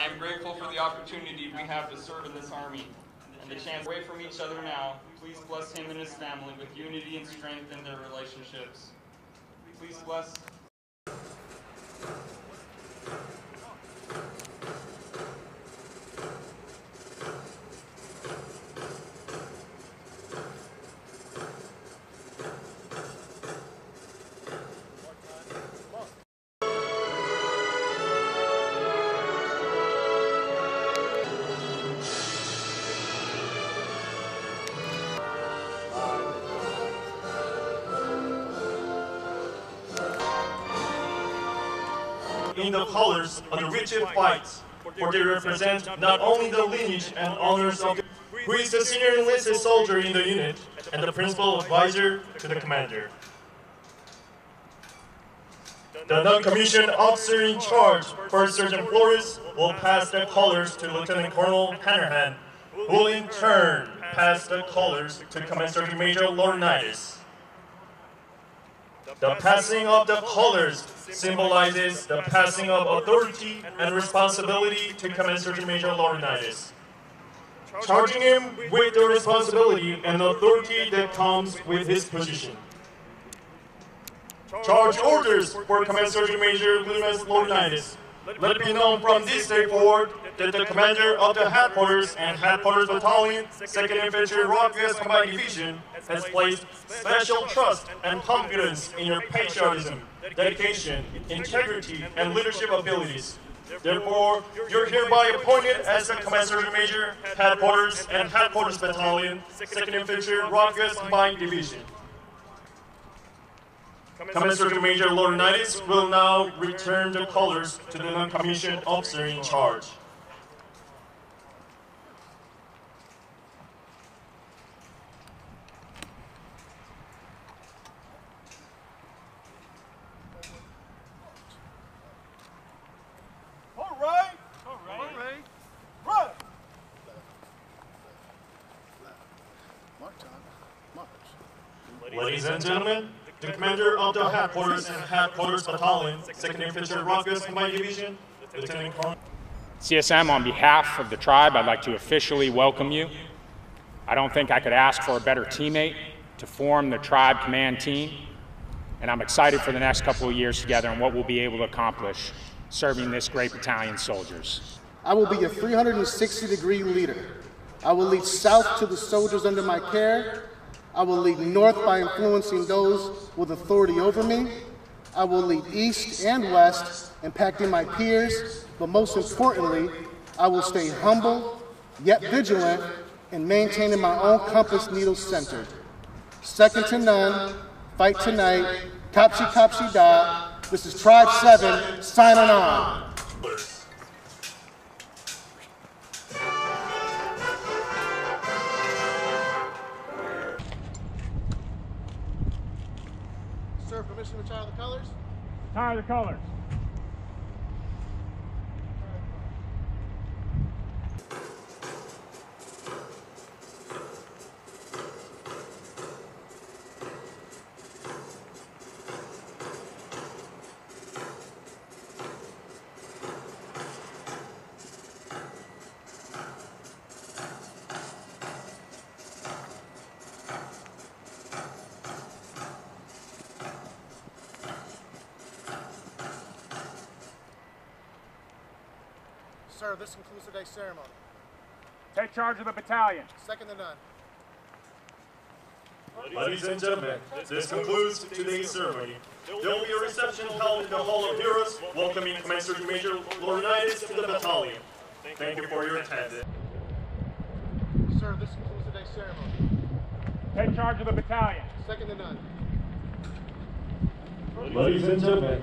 I am grateful for the opportunity we have to serve in this Army and the chance away from each other now. Please bless him and his family with unity and strength in their relationships. Please bless in the colors of the rigid white, for they represent not only the lineage and honors of who is the senior enlisted soldier in the unit and the principal advisor to the commander. The non-commissioned officer in charge, First Sergeant Flores, will pass the colors to Lieutenant Colonel Hanrahan, who will in turn pass the colors to Command Sergeant Major Laurinaitis. The passing of the colors symbolizes the passing of authority and responsibility to Command Sergeant Major Laurinaitis, charging him with the responsibility and authority that comes with his position. Charge orders for Command Sergeant Major Loomis Laurinaitis. Let it be known from this day forward that the commander of the headquarters and headquarters battalion, 2nd Infantry ROK-U.S. Combined Division, has placed special trust and confidence in your patriotism, dedication, integrity, and leadership abilities. Therefore, you're hereby appointed as the Command Sergeant Major, Headquarters and Headquarters Battalion, 2nd Infantry ROK-U.S. Combined Division. Command Sergeant Major Laurinaitis will now return the colors to the non-commissioned officer in charge. All right. All right. All right. Run. March on. March. Ladies and gentlemen, the commander of the headquarters and headquarters battalion, 2nd Infantry ROK-U.S. Combined Division, Lieutenant Colonel. CSM, on behalf of the tribe, I'd like to officially welcome you. I don't think I could ask for a better teammate to form the tribe command team, and I'm excited for the next couple of years together and what we'll be able to accomplish serving this great battalion soldiers. I will be a 360 degree leader. I will lead south to the soldiers under my care. I will lead north by influencing those with authority over me. I will lead east and west, impacting my peers, but most importantly, I will stay humble yet vigilant and maintaining my own compass needle centered. Second to none, fight tonight, Kapsi Kapsi Da. This is Tribe 7 signing on. Permission to retire the colors? Tie the colors. Sir, this concludes today's ceremony. Take charge of the battalion. Second to none. Ladies and gentlemen, this concludes today's ceremony. There will be a reception held in the Hall of Heroes, welcoming Commander Sergeant Major Laurinaitis to the battalion. Thank you for your attendance. Sir, this concludes today's ceremony. Take charge of the battalion. Second to none. Ladies and gentlemen,